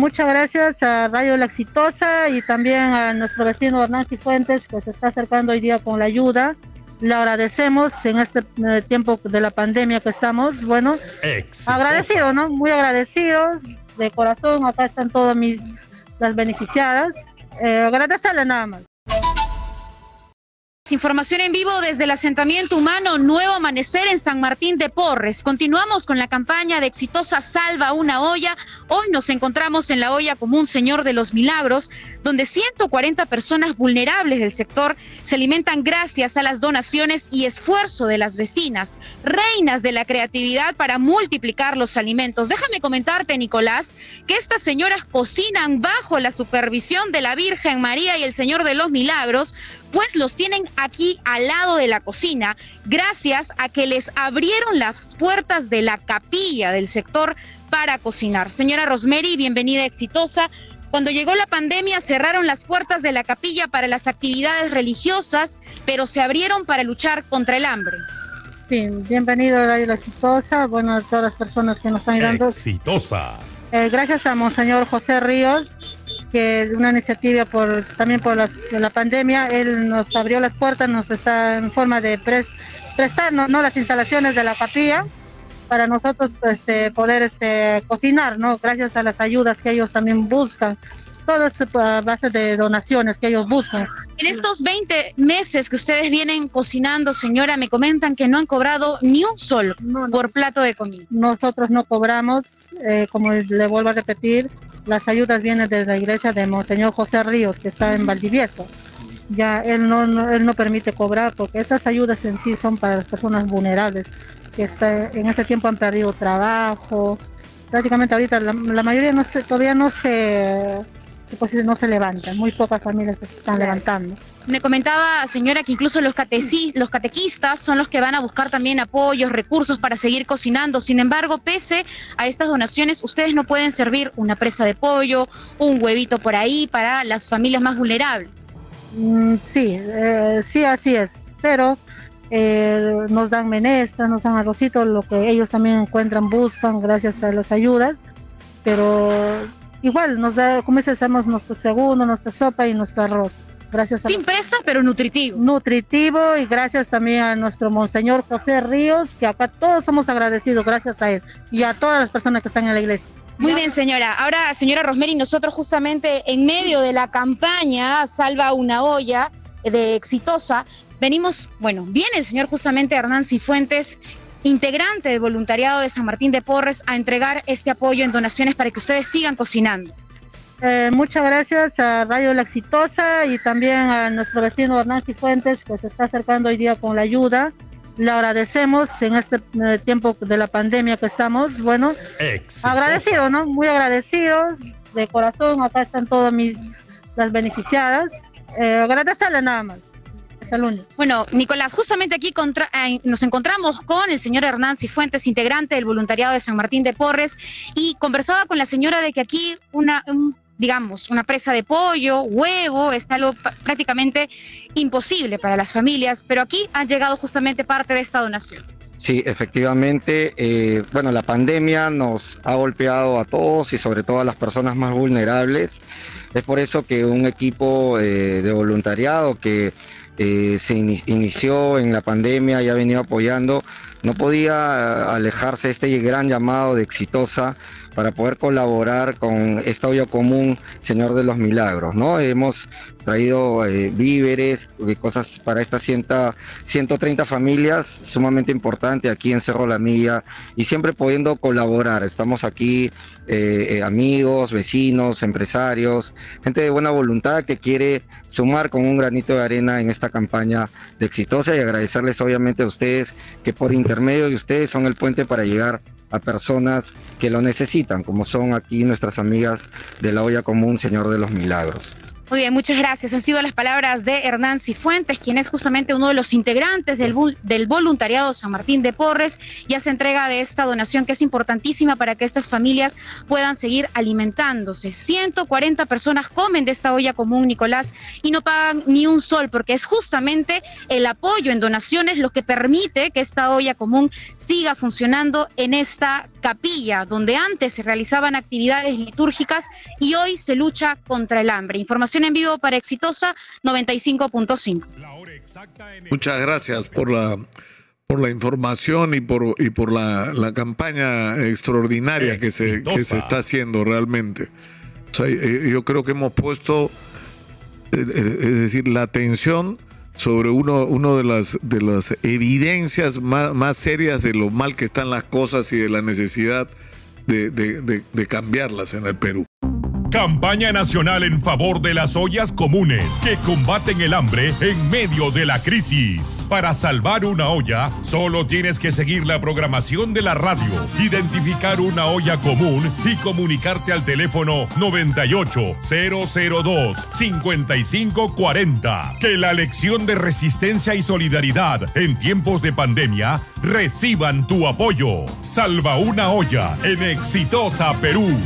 Muchas gracias a Radio La Exitosa y también a nuestro vecino Hernán Fuentes que se está acercando hoy día con la ayuda. Le agradecemos en este eh, tiempo de la pandemia que estamos. Bueno, agradecido, ¿no? Muy agradecidos de corazón. Acá están todas mis las beneficiadas. Eh, agradecerle nada más. Información en vivo desde el asentamiento humano Nuevo Amanecer en San Martín de Porres. Continuamos con la campaña de exitosa Salva una olla. Hoy nos encontramos en la olla común Señor de los Milagros, donde 140 personas vulnerables del sector se alimentan gracias a las donaciones y esfuerzo de las vecinas, reinas de la creatividad para multiplicar los alimentos. Déjame comentarte, Nicolás, que estas señoras cocinan bajo la supervisión de la Virgen María y el Señor de los Milagros, pues los tienen aquí al lado de la cocina, gracias a que les abrieron las puertas de la capilla del sector para cocinar. Señora Rosemary, bienvenida exitosa. Cuando llegó la pandemia cerraron las puertas de la capilla para las actividades religiosas, pero se abrieron para luchar contra el hambre. Sí, bienvenido a la Exitosa, bueno, a todas las personas que nos están ayudando. Exitosa. Eh, gracias a Monseñor José Ríos, que una iniciativa por también por la, pandemia, él nos abrió las puertas, nos está en forma de prestarnos ¿no? las instalaciones de la capilla para nosotros este, poder este, cocinar, ¿no? gracias a las ayudas que ellos también buscan todo es a base de donaciones que ellos buscan. En estos 20 meses que ustedes vienen cocinando, señora, me comentan que no han cobrado ni un sol por plato de comida. Nosotros no cobramos, eh, como le vuelvo a repetir, las ayudas vienen de la iglesia de Monseñor José Ríos, que está en Valdivieso. Ya él no, él no permite cobrar porque estas ayudas en sí son para las personas vulnerables que está, en este tiempo han perdido trabajo. Prácticamente ahorita la, mayoría no se, todavía no se pues no se levantan, muy pocas familias se están levantando. Me comentaba, señora, que incluso los, los catequistas son los que van a buscar también apoyos, recursos para seguir cocinando. Sin embargo, pese a estas donaciones, ustedes no pueden servir una presa de pollo, un huevito por ahí para las familias más vulnerables. Mm, sí, eh, sí, así es. Pero eh, nos dan menestra, nos dan arrocito, lo que ellos también encuentran, buscan gracias a las ayudas. Pero igual nos da, como hacemos nuestro segundo, nuestra sopa y nuestro arroz. Gracias a Sin presa, pero nutritivo. Nutritivo y gracias también a nuestro Monseñor José Ríos, que acá todos somos agradecidos gracias a él y a todas las personas que están en la iglesia. Muy bien, señora. Ahora, señora Rosemary, nosotros justamente en medio de la campaña Salva una olla de exitosa, venimos, bueno, viene el señor justamente Hernán Cifuentes integrante del voluntariado de San Martín de Porres, a entregar este apoyo en donaciones para que ustedes sigan cocinando. Eh, muchas gracias a Radio La Exitosa y también a nuestro vecino Hernán Fuentes que se está acercando hoy día con la ayuda. Le agradecemos en este eh, tiempo de la pandemia que estamos. Bueno, agradecidos, ¿no? Muy agradecidos de corazón. Acá están todas mis, las beneficiadas. Eh, agradecerle nada más. Bueno, Nicolás, justamente aquí eh, nos encontramos con el señor Hernán Cifuentes, integrante del voluntariado de San Martín de Porres, y conversaba con la señora de que aquí una, digamos, una presa de pollo, huevo, es algo prácticamente imposible para las familias, pero aquí ha llegado justamente parte de esta donación. Sí, efectivamente, eh, bueno, la pandemia nos ha golpeado a todos y sobre todo a las personas más vulnerables. Es por eso que un equipo eh, de voluntariado que eh, se inició en la pandemia y ha venido apoyando, no podía alejarse este gran llamado de exitosa para poder colaborar con esta olla común, Señor de los Milagros, ¿no? Hemos traído eh, víveres, eh, cosas para estas 130 familias, sumamente importante aquí en Cerro La Milla, y siempre pudiendo colaborar. Estamos aquí, eh, amigos, vecinos, empresarios, gente de buena voluntad que quiere sumar con un granito de arena en esta campaña de exitosa y agradecerles obviamente a ustedes que por intermedio de ustedes son el puente para llegar a personas que lo necesitan, como son aquí nuestras amigas de la olla común Señor de los Milagros. Muy bien, muchas gracias. Han sido las palabras de Hernán Cifuentes, quien es justamente uno de los integrantes del, del voluntariado San Martín de Porres y hace entrega de esta donación que es importantísima para que estas familias puedan seguir alimentándose. 140 personas comen de esta olla común, Nicolás, y no pagan ni un sol, porque es justamente el apoyo en donaciones lo que permite que esta olla común siga funcionando en esta capilla, donde antes se realizaban actividades litúrgicas y hoy se lucha contra el hambre. Información en vivo para Exitosa 95.5. Muchas gracias por la por la información y por y por la, la campaña extraordinaria que se, que se está haciendo realmente. Eh, yo creo que hemos puesto, eh, eh, es decir, la atención sobre uno, uno de, las, de las evidencias más, más serias de lo mal que están las cosas y de la necesidad de, de, de cambiarlas en el Perú. Campaña nacional en favor de las ollas comunes que combaten el hambre en medio de la crisis. Para salvar una olla, solo tienes que seguir la programación de la radio, identificar una olla común y comunicarte al teléfono 98 002 5540. Que la lección de resistencia y solidaridad en tiempos de pandemia reciban tu apoyo. Salva una olla en Exitosa Perú.